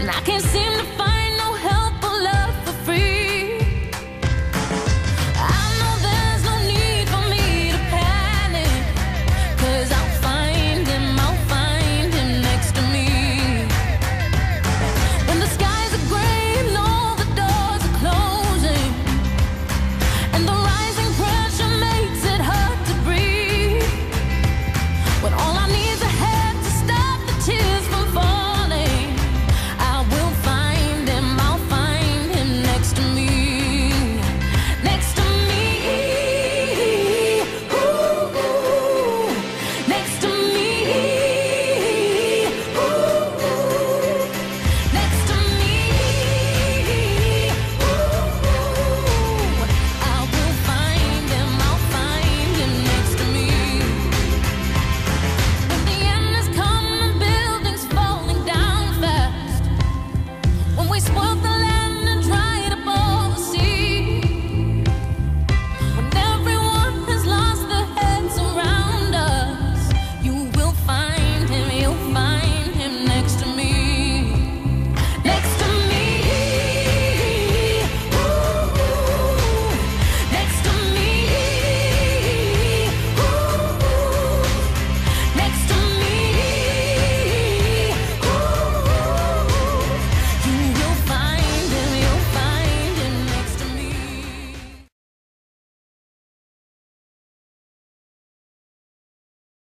and I can't seem to find